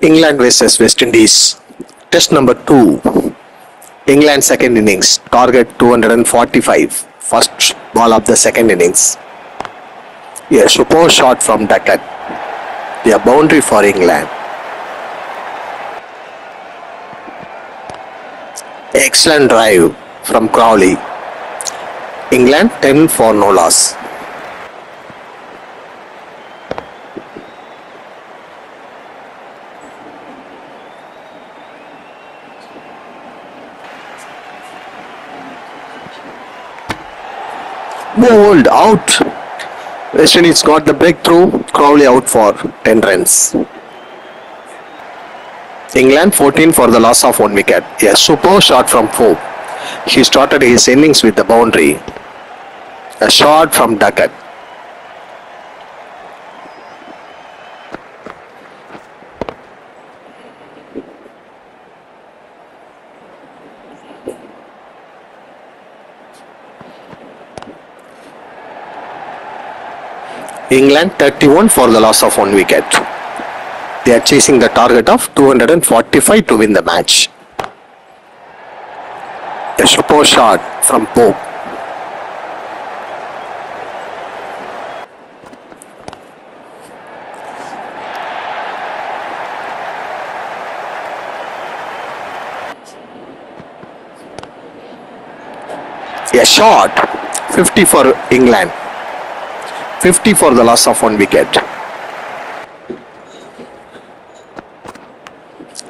England versus West Indies. Test number 2. England second innings. Target 245. First ball of the second innings. A super shot from Duckett. A boundary for England. Excellent drive from Crawley. England 10 for no loss. Bowled out. West Indies got the breakthrough. Crawley out for 10 runs. England 14 for the loss of one wicket. A super shot from Pope. He started his innings with the boundary. A shot from Duckett. England 31 for the loss of one wicket. They are chasing the target of 245 to win the match. A super shot from Pope. A shot 50 for England. 50 for the loss of one wicket.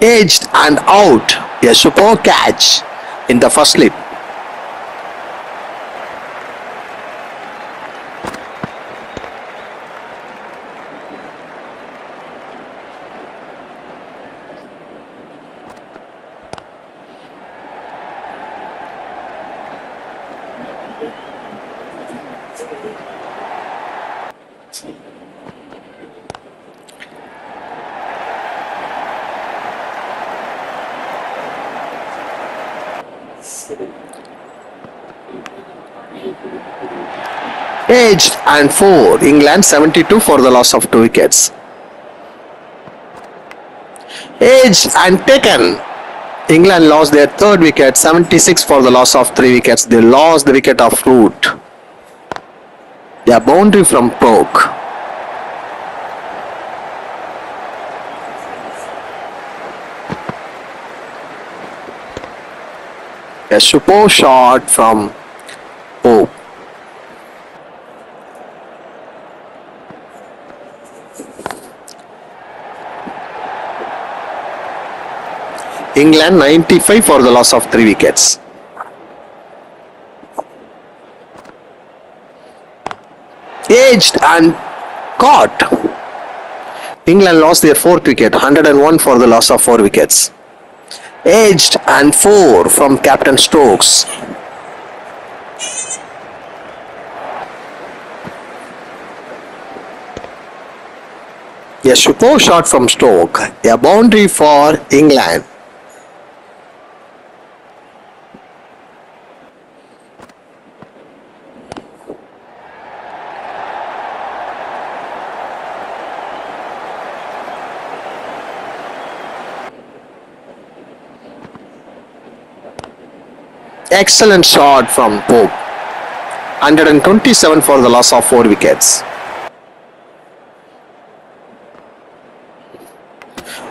Edged and out. A super catch in the first slip. Edged and 4. England 72 for the loss of 2 wickets. Edged and taken. England lost their third wicket 76 for the loss of 3 wickets. They lost the wicket of Root. Their boundary from Pope. A super shot from Pope. England 95 for the loss of 3 wickets. Edged and caught. England lost their fourth wicket, 101 for the loss of 4 wickets. Edged and 4 from Captain Stokes. A superb shot from Stoke. A boundary for England. Excellent shot from Pope. 127 for the loss of 4 wickets.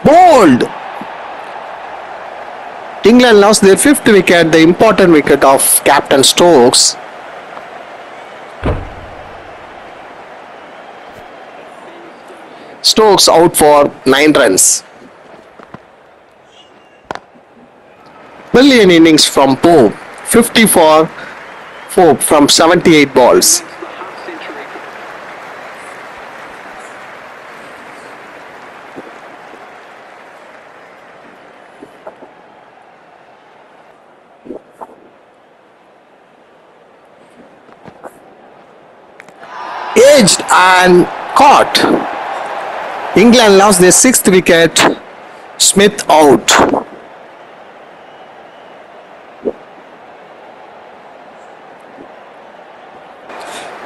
Bowled! England lost their fifth wicket, the important wicket of Captain Stokes. Stokes out for 9 runs. Brilliant innings from Pope. 50 for from 78 balls. Edged and caught. England lost their sixth wicket. Smith out.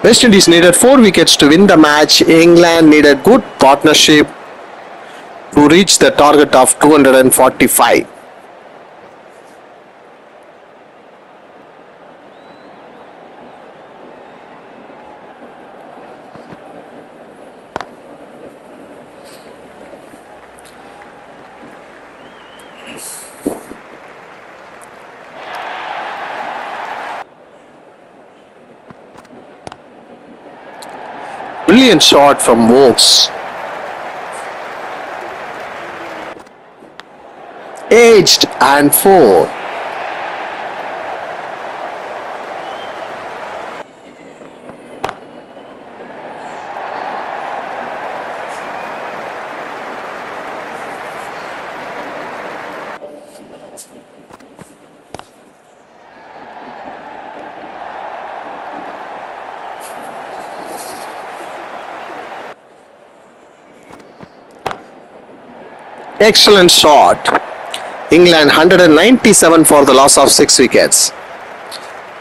West Indies needed four wickets to win the match. England needed good partnership to reach the target of 245. Brilliant shot from Woakes. Edged and four. Excellent shot. England 197 for the loss of 6 wickets.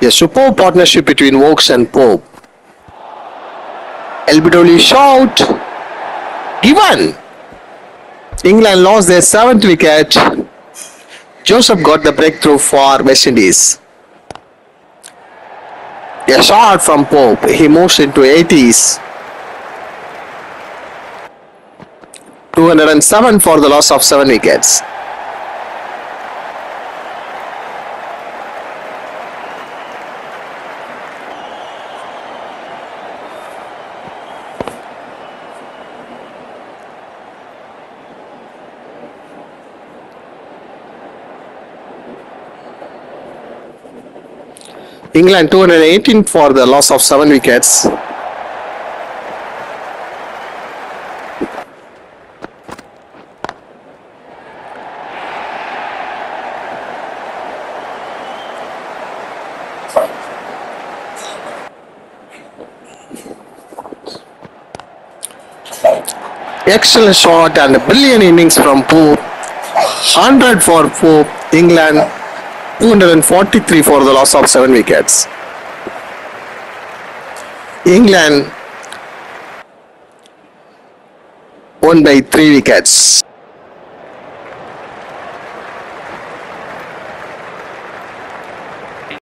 A superb partnership between Woakes and Pope. LBW shout. Given. England lost their 7th wicket. Joseph got the breakthrough for West Indies. A shot from Pope. He moves into 80s. 207 for the loss of 7 wickets. England 218 for the loss of 7 wickets. Excellent shot and a brilliant innings from Pope. 100 for Pope. England 243 for the loss of 7 wickets. England won by 3 wickets.